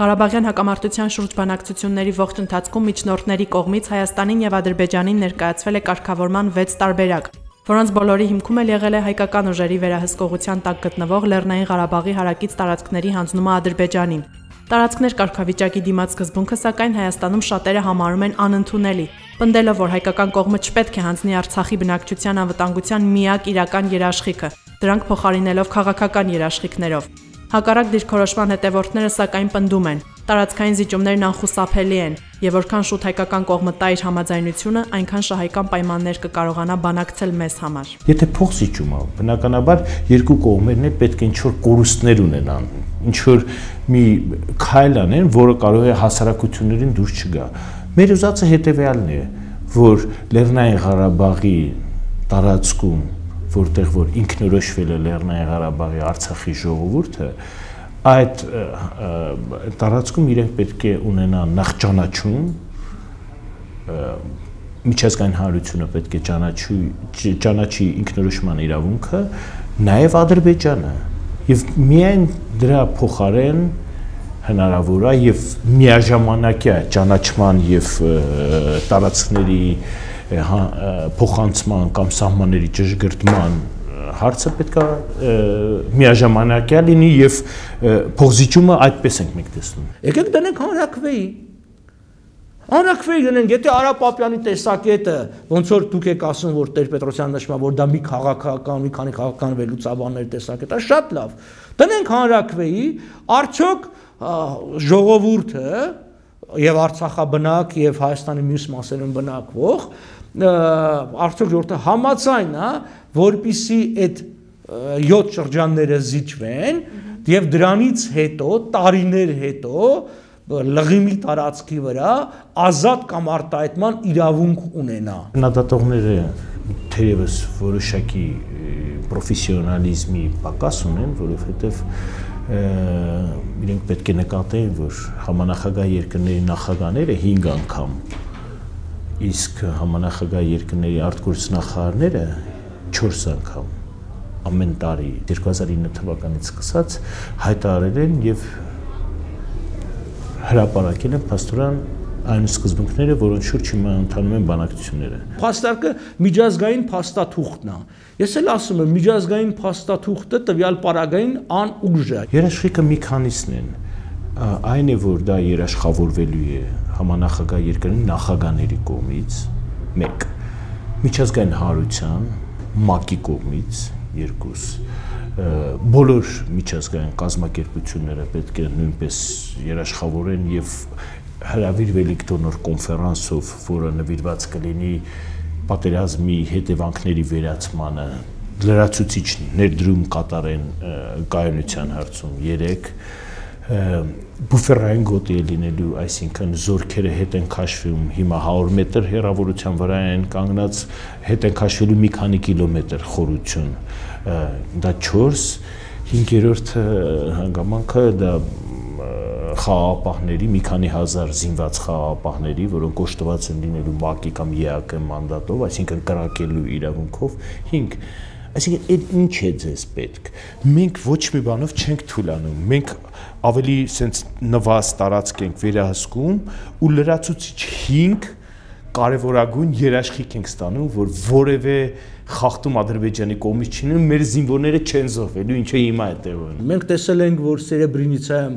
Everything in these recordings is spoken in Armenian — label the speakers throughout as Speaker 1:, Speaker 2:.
Speaker 1: Ղարաբաղյան հակամարտության շուրջ բանակցությունների ողջ ընթացքում միջնորդների կողմից Հայաստանին եւ Ադրբեջանին ներկայացվել է կարգավորման 6 տարբերակ, որոնց բոլորի հիմքում էլ եղել է հայկական ուժերի վերահսկողության տակ գտնվող Լեռնային Ղարաբաղի հարակից տարածքների հանձնումը Ադրբեջանին։ Տարածքներ կարգավիճակի դիմաց սկզբունքը սակայն Հայաստանում շատերը համարում են անընդունելի, պնդելով, որ հայկական կողմը չպետք է հանձնի Արցախի բնակչության անվտանգության միակ իրական երաշխիքը, դրանք փոխարինելով քաղաքական երաշխիքներով։ Հակառակ դիրքորոշման հետևորդները սակայն պնդում են, տարածքային զիջումներն անխուսափելի են, եւ որքան շուտ հայկական կողմը տա իր համաձայնությունը, այնքան շահայկան պայմաններ կկարողանա բանակցել մեզ համար։
Speaker 2: Եթե փող զիջում ա, բնականաբար երկու կողմերն էլ պետք է ինչ-որ կորուստներ ունենան, ինչ-որ մի քայլ անեն, որը կարող է հասարակություններին դուրս չգա։ Մեր ուզածը հետեւյալն է, որ Լեռնային Ղարաբաղի տարածքում որտեղ որ ինքնորոշվել է Լեռնային Ղարաբաղի Արցախի ժողովուրդը, այդ տարածքում իրենք պետք է ունենան նախ ճանաչում միջազգային հանրությունը պետք է ճանաչի ճանաչի ինքնորոշման իրավունքը, նաև Ադրբեջանը եւ միայն դրա փոխարեն հնարավոր է եւ միաժամանակյա ճանաչման եւ տարածքների հա, փոխանցման կամ սահմանների ճշգրտման հարցը պետքա միաժամանակյա լինի եւ փոխզիջումը այդպես ենք մենք տեսնում։
Speaker 3: Եկեք դնենք հանրակրվեի։ Հանրակրվեի դնենք, եթե Արա Պապյանի տեսակետը ոնց որ դուք եք ասում, որ Տեր Պետրոսյան նշում է, որ դա մի քաղաքական, մի քանի քաղաքական վերլուծաբաններ տեսակետ է, շատ լավ։ Դնենք հանրակրվեի, արդյոք ժողովուրդը եւ Արցախաբնակ եւ Հայաստանի մյուս մասերում բնակվող արդյոք ժողովուրդը համաձայն է, որpիսի այդ 7 շրջանները զիջվեն եւ դրանից հետո տարիներ հետո լղիմի տարածքի վրա ազատ կամ արտահայտման իրավունք ունենա։
Speaker 2: Նադատողները թերևս որոշակի պրոֆեսիոնալիզմի պակաս ունեն, որովհետև իրենք պետք է նկատեն, որ համանախագահ երկրների նախագահները 5 անգամ իսկ համանախագահ երկրների արտգործնախարարները 4 անգամ ամեն տարի 2009 թվականից սկսած հայտարարել են եւ հրապարակել են փաստորեն այն սկզբունքները, որոնց շուրջ հիմա ընթանում են բանակցությունները։
Speaker 3: Փաստարկը միջազգային փաստաթուղթն է։ Ես էլ ասում եմ, միջազգային փաստաթուղթը տվյալ պարագային անուժ է։
Speaker 2: Երաշխիքը մի քանիսն են։ Այն է, որ դա երաշխավորվելու է համանախագահ երկրների նախագահների կողմից 1 միջազգային հարության ՄԱԿ-ի կողմից 2 բոլոր միջազգային կազմակերպությունները պետք է նույնպես երաշխավորեն եւ հրավիրվելիք դոնոր կոնֆերանսով, որը նվիրված կլինի պատերազմի հետևանքների վերացմանը, լրացուցիչ ներդրում կատարեն կայունության հարցում. 3 բուֆերային գոտի է լինելու, այսինքն զորքերը հետ են քաշվում, հիմա 100 մետր հեռավորության վրա են կանգնած, հետ են քաշվելու մի քանի կիլոմետր խորություն։ Դա 4 5-րդ հանգամանքը դա խաղապահների մի քանի հազար զինված խաղապահների, որոնք կոշտված են լինելու ՄԱԿ-ի կամ ԵԱԿ մանդատով, այսինքն կրակելու իրավունքով 5 Այսինքն այդ ինչ է ձեզ պետք։ Մենք ոչ մի բանով չենք թույլանում։ Մենք ավելի սենց նվազ տարածք ենք վերահսկում ու լրացուցիչ 5 կարևորագույն երաշխիք ենք ստանում, որ որևէ խախտում Ադրբեջանի կողմից չինի, մեր զինվորները չեն զոհվելու, ինչը հիմա է տեղում։
Speaker 3: Մենք տեսել ենք, որ Սերեբրինիցայում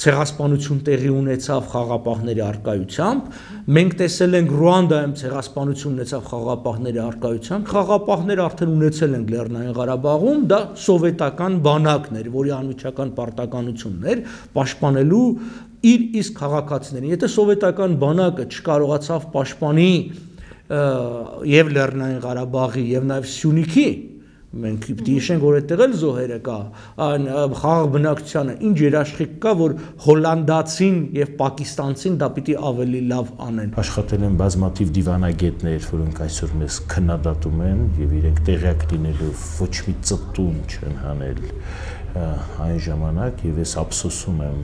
Speaker 3: ցեղասպանություն տեղի ունեցավ խաղապահների արկայությամբ։ Մենք տեսել ենք Ռուանդայում ցեղասպանություն ունեցավ խաղապահների արկայությամբ։ Խաղապահները արդեն ունեցել են Լեռնային Ղարաբաղում, դա սովետական բանակներ, որի անմիջական պարտականություններ պաշտպանելու իր իսկ քաղաքացիներին։ Եթե սովետական բանակը չկարողացավ պաշտպանի եւ Լեռնային Ղարաբաղի եւ նաեւ Սյունիքի մենք պիտի հիշենք որ այդտեղ էլ զոհերը կա այն խաղ բնակչությանը ինչ երաշխիք կա որ հոլանդացին եւ պակիստանցին դա պիտի ավելի լավ անեն
Speaker 2: աշխատել են բազմաթիվ դիվանագետներ որոնք այսօր մեզ քննադատում են եւ իրենք տեղյակ լինելով ոչ մի ծտում չեն հանել այն ժամանակ եւ ես ափսոսում եմ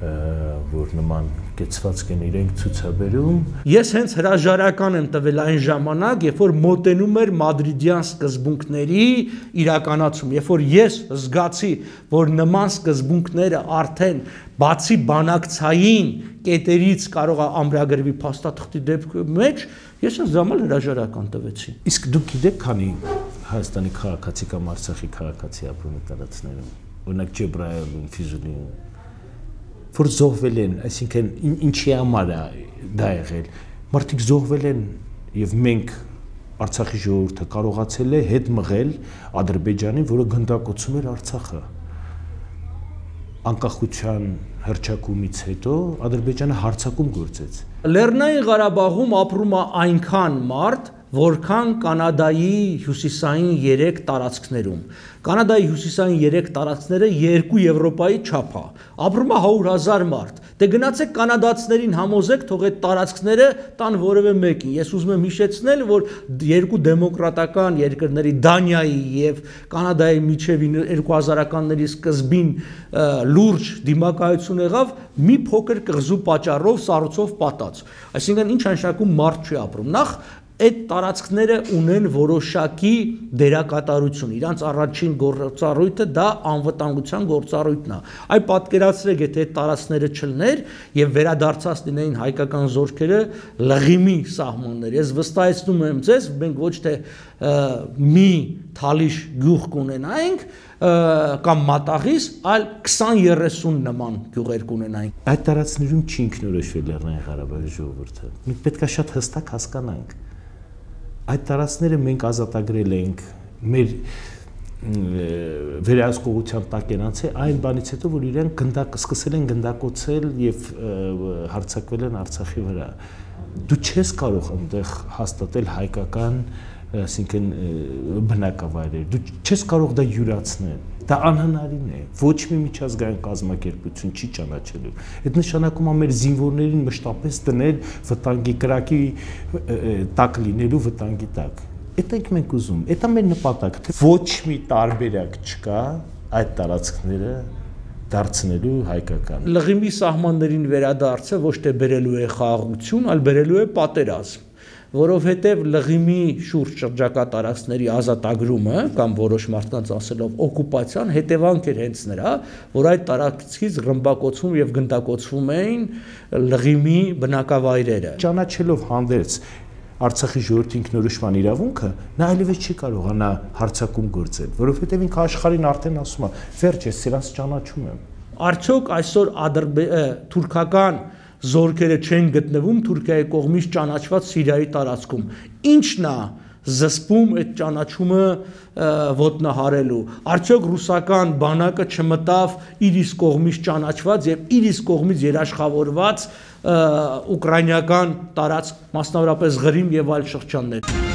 Speaker 2: որ նման կեցվածք են իրենք ցուցաբերում։
Speaker 3: Ես հենց հրաժարական եմ տվել այն ժամանակ, երբ որ մոտենում էր մադրիդյան սկզբունքների իրականացում, երբ որ ես զգացի, որ նման սկզբունքները արդեն բացի բանակցային կետերից կարող է ամրագրվի փաստաթղթի դեպքի մեջ, ես այս ժամալ հրաժարական տվեցի։
Speaker 2: Իսկ դուք գիտեք, քանի Հայաստանի քաղաքացի կամ Արցախի քաղաքացի ապրում է տարածքներում, օրինակ Ջեբրայելում, Ֆիզուլին, որ զոհվել են, այսինքն ինչի համար է դա եղել։ Մարդիկ զոհվել են եւ մենք Արցախի ժողովուրդը կարողացել է հետ մղել Ադրբեջանին, որը գնդակոծում էր Արցախը անկախության հրճակումից հետո Ադրբեջանը հարցակում գործեց։
Speaker 3: Լեռնային Ղարաբաղում ապրում է այնքան մարդ, որքան կանադայի հյուսիսային 3 տարածքներում։ Կանադայի հյուսիսային 3 տարածքները երկու Եվրոպայի չափ է։ Ապրում է 100.000 մարդ։ Դե գնացեք կանադացիներին համոզեք, թող այդ տարածքները տան որևէ մեկին։ Ես ուզում եմ հիշեցնել, որ երկու դեմոկրատական երկրների Դանիայի եւ Կանադայի միջև 2000-ականների սկզբին լուրջ դիմակայություն եղավ մի փոքր կղզու պատճառով սառուցով պատած։ Այսինքն ինչ անշակում մարդ չի ապրում։ Նախ այդ տարածքները ունեն որոշակի դերակատարություն։ Իրանց առաջին գործառույթը դա անվտանգության գործառույթն է։ Այ պատկերացրեք, եթե այդ տարածքները չլներ եւ վերադարձած լինեին հայկական զորքերը լղիմի սահմաններ։ Ես վստահեցնում եմ ձեզ, մենք ոչ թե մի թալիշ գյուղ կունենայինք, կամ մատաղիս, այլ 20-30 նման գյուղեր կունենայինք։
Speaker 2: Այդ տարածքներում չի ինքնորոշվել Լեռնային Ղարաբաղի ժողովուրդը։ Մենք պետքա շատ հստակ հասկանանք այդ տարածքները մենք ազատագրել ենք մեր վերահսկողության տակ են անցել այն բանից հետո որ իրենք գնդակ սկսել են գնդակոծել եւ հարցակվել են Արցախի վրա դու չես կարող այնտեղ հաստատել հայկական այսինքն բնակավայրեր դու չես կարող դա յուրացնել դա անհնարին է ոչ մի միջազգային կազմակերպություն չի ճանաչելու այդ նշանակում է մեր զինվորներին մշտապես դնել վտանգի կրակի տակ լինելու վտանգի տակ Այդ ենք մենք ուզում։ Դա մեր նպատակը։ Ոչ մի տարբերակ չկա այդ տարածքները դարձնելու հայկական։
Speaker 3: Լղիմի սահմաններին վերադարձը ոչ թե բերելու է խաղաղություն, այլ բերելու է պատերազմ որովհետև լղիմի շուրջ շրջակա տարածքների ազատագրումը կամ որոշ մարդկանց ասելով օկուպացիան հետևանք էր հենց նրա, որ այդ տարածքից ռմբակոծվում եւ գնդակոծվում էին լղիմի բնակավայրերը։
Speaker 2: Ճանաչելով հանդերձ Արցախի ժողովրդի ինքնորոշման իրավունքը նա այլևս չի կարողանա հարցակում գործել, որովհետև ինքը աշխարհին արդեն ասում է, վերջ է, սրանց ճանաչում եմ։
Speaker 3: Արդյոք այսօր թուրքական զորքերը չեն գտնվում Թուրքիայի կողմից ճանաչված Սիրիայի տարածքում։ Ինչն է զսպում այդ ճանաչումը ոտնահարելու։ Արդյոք ռուսական բանակը չմտավ իր իսկ կողմից ճանաչված եւ իր իսկ կողմից երաշխավորված ուկրաինական տարածք, մասնավորապես Ղրիմ եւ այլ շրջաններ։